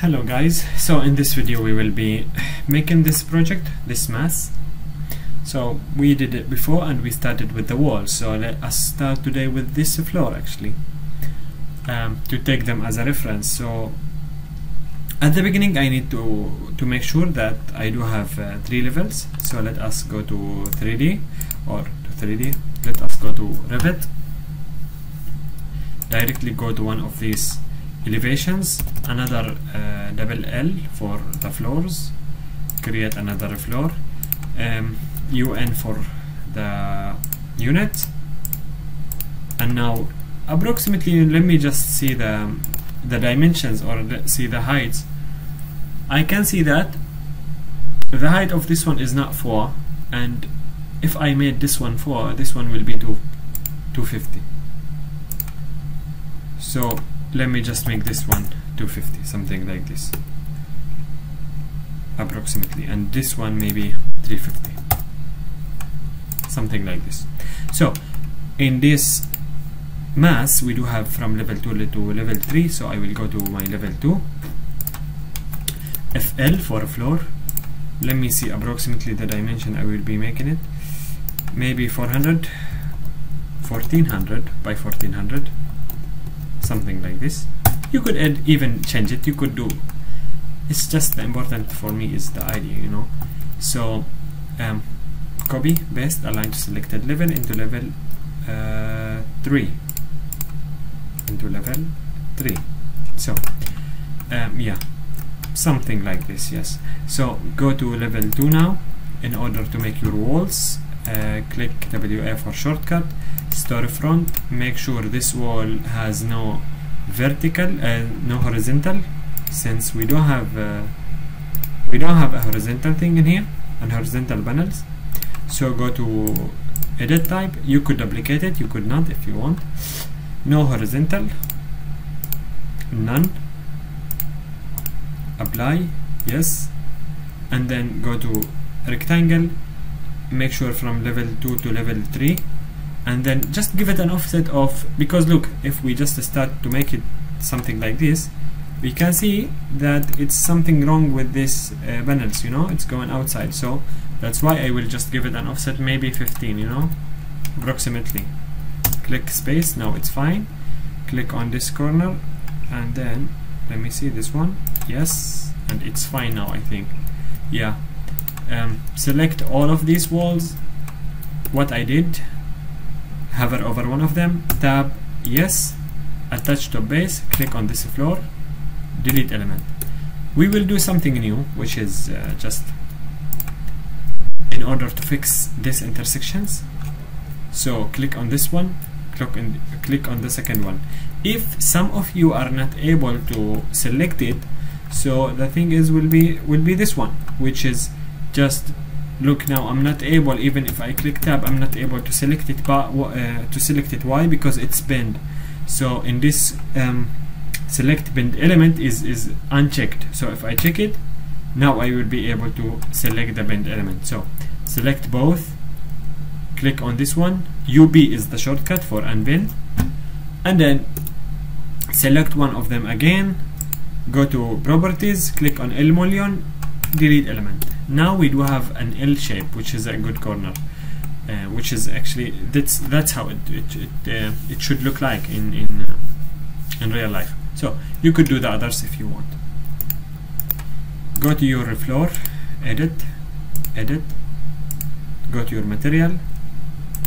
Hello guys, so in this video we will be making this project, this mass. So we did it before and we started with the walls, so let us start today with this floor actually um, to take them as a reference. So at the beginning I need to, to make sure that I do have uh, three levels, so let us go to 3D or to 3D, let us go to Revit, directly go to one of these elevations another uh, double L for the floors create another floor um, UN for the unit. And now approximately let me just see the the dimensions or see the heights I can see that the height of this one is not 4 and if I made this one 4 this one will be 2 250 so let me just make this one 250 something like this. Approximately and this one maybe 350 something like this. So in this mass we do have from level 2 to level 3 so I will go to my level 2 FL for floor. Let me see approximately the dimension I will be making it. Maybe 400 1400 by 1400 something like this. You could add even change it. You could do it's just the important for me is the idea you know. So um, copy paste align to selected level into level uh, 3 into level 3 so um, yeah something like this yes. So go to level 2 now. In order to make your walls uh, click WA for shortcut storefront make sure this wall has no vertical uh, no horizontal since we don't have uh, we don't have a horizontal thing in here and horizontal panels. So go to edit type. You could duplicate it you could not if you want. No horizontal none. Apply yes. And then go to rectangle. Make sure from level 2 to level 3 and then just give it an offset of because look if we just start to make it something like this we can see that it's something wrong with this uh, panels you know? It's going outside. So that's why I will just give it an offset maybe 15 you know? Approximately. Click space now it's fine. Click on this corner and then let me see this one. Yes and it's fine now I think. Yeah. Um, select all of these walls. What I did hover over one of them tab yes attach to base click on this floor delete element. We will do something new which is uh, just in order to fix these intersections. So click on this one click on, click on the second one. If some of you are not able to select it so the thing is will be will be this one which is just look now I'm not able even if I click tab I'm not able to select it but uh, to select it. Why? Because it's bent so in this um, select bend element is is unchecked. So if I check it now I will be able to select the bend element. So select both. Click on this one. UB is the shortcut for unbend. And then select one of them again. Go to properties. Click on L mullion delete element now we do have an L shape which is a good corner uh, which is actually that's that's how it it it, uh, it should look like in in uh, in real life. So you could do the others if you want. Go to your floor edit edit. Go to your material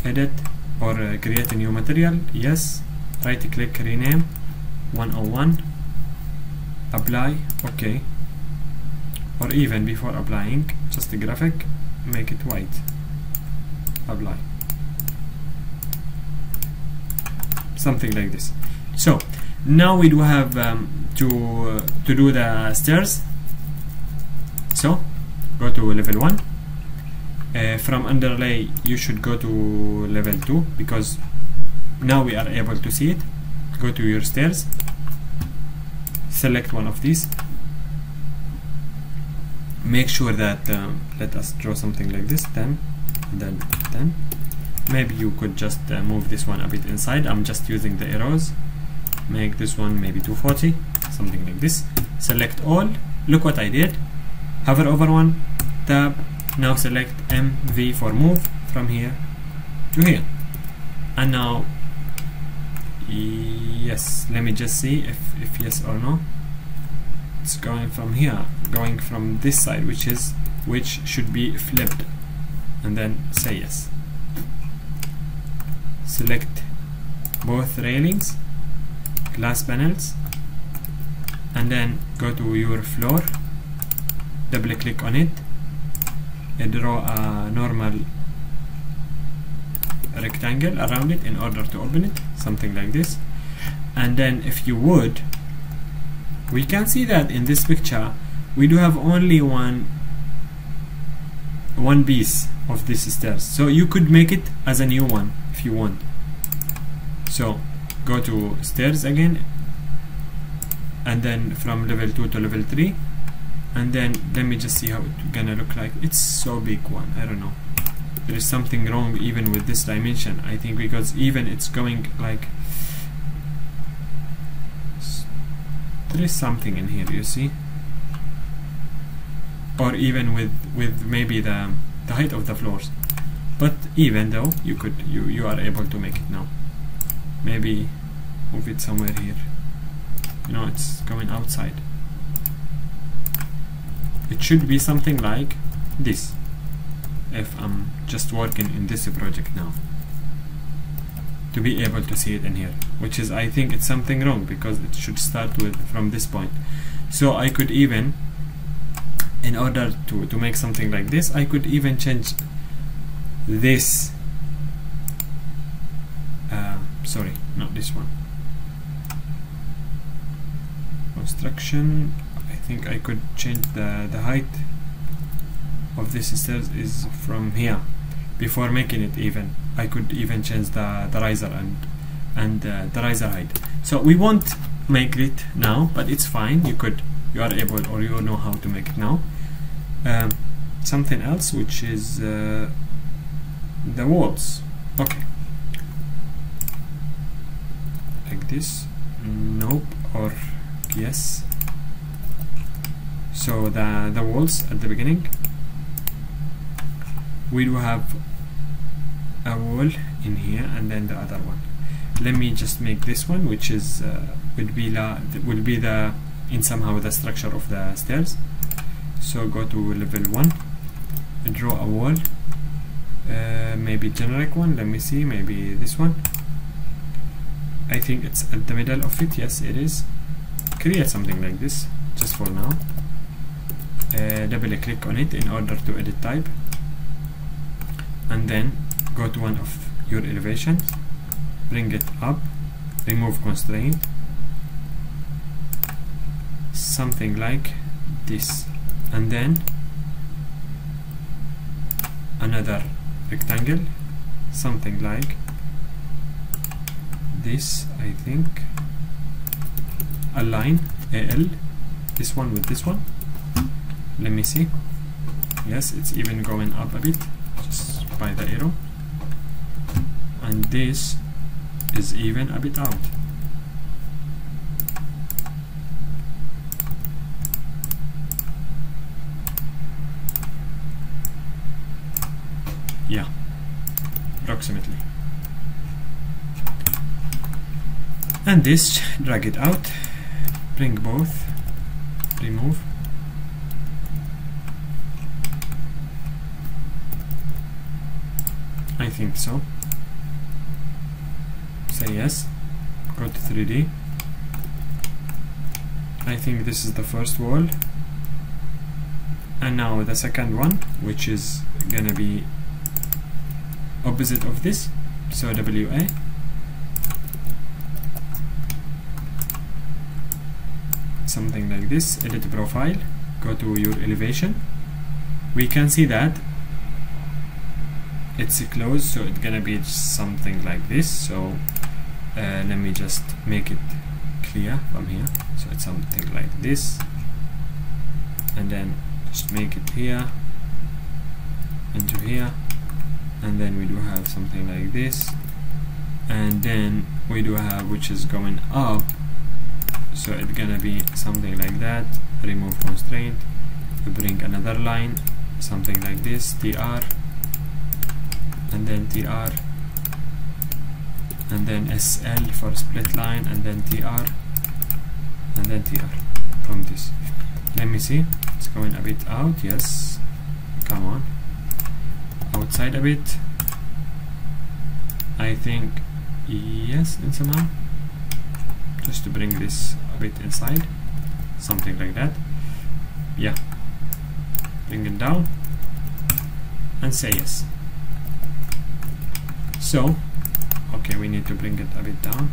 edit or uh, create a new material. Yes right click rename 101 apply okay or even before applying just the graphic make it white. Apply. Something like this. So now we do have um, to uh, to do the stairs. So go to level 1 uh, from underlay you should go to level 2 because now we are able to see it. Go to your stairs. Select one of these make sure that um, let us draw something like this 10 then 10 maybe you could just uh, move this one a bit inside. I'm just using the arrows. Make this one maybe 240 something like this. Select all. Look what I did. Hover over one. Tab. Now select MV for move from here to here. And now yes let me just see if, if yes or no it's going from here going from this side which is which should be flipped and then say yes. Select both railings glass panels and then go to your floor double click on it and draw a normal rectangle around it in order to open it something like this. And then if you would we can see that in this picture we do have only one one piece of this stairs. So you could make it as a new one if you want. So go to stairs again and then from level 2 to level 3 and then let me just see how it's gonna look like. It's so big one I don't know. There is something wrong even with this dimension. I think because even it's going like there is something in here you see? Or even with with maybe the the height of the floors. But even though you could you you are able to make it now. Maybe move it somewhere here. You know it's going outside. It should be something like this if I'm just working in this project now to be able to see it in here which is I think it's something wrong because it should start with from this point. So I could even in order to, to make something like this I could even change this uh, sorry not this one. Construction I think I could change the, the height of this stairs is from here before making it even I could even change the, the riser and and uh, the riser height. So we won't make it now but it's fine. You could you are able or you know how to make it now. Um, something else which is uh, the walls. Okay. Like this. Nope. Or yes. So the the walls at the beginning. We do have a wall in here and then the other one. Let me just make this one which is uh, would be la will be the in somehow the structure of the stairs. So go to level 1 draw a wall uh, maybe generic one let me see maybe this one. I think it's at the middle of it yes it is. Create something like this just for now. Uh, double click on it in order to edit type. And then go to one of your elevations bring it up remove constraint. Something like this. And then another rectangle something like this I think. Align AL this one with this one. Let me see. Yes it's even going up a bit just by the arrow and this is even a bit out. Yeah. Approximately. And this drag it out. Bring both. Remove. I think so say yes go to 3D I think this is the first wall. And now the second one which is gonna be opposite of this so WA something like this edit profile go to your elevation. We can see that it's closed so it's gonna be something like this so uh, let me just make it clear from here. So it's something like this. And then just make it here into here. And then we do have something like this. And then we do have which is going up. So it's gonna be something like that. Remove constraint. Bring another line. Something like this tr and then tr and then sl for split line and then tr and then tr from this. Let me see. It's going a bit out. Yes. Come on. Outside a bit. I think yes and somehow just to bring this a bit inside. Something like that. Yeah. Bring it down. And say yes. So okay we need to bring it a bit down.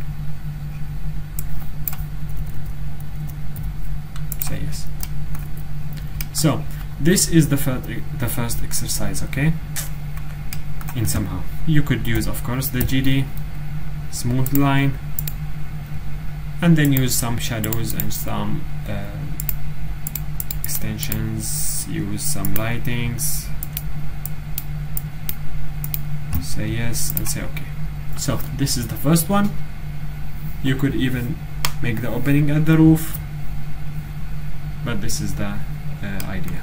Say yes. So this is the, fir the first exercise okay? In somehow. You could use of course the GD smooth line and then use some shadows and some uh, extensions use some lightings. Say yes and say okay so this is the first one. You could even make the opening at the roof. But this is the uh, idea